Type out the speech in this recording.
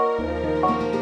Música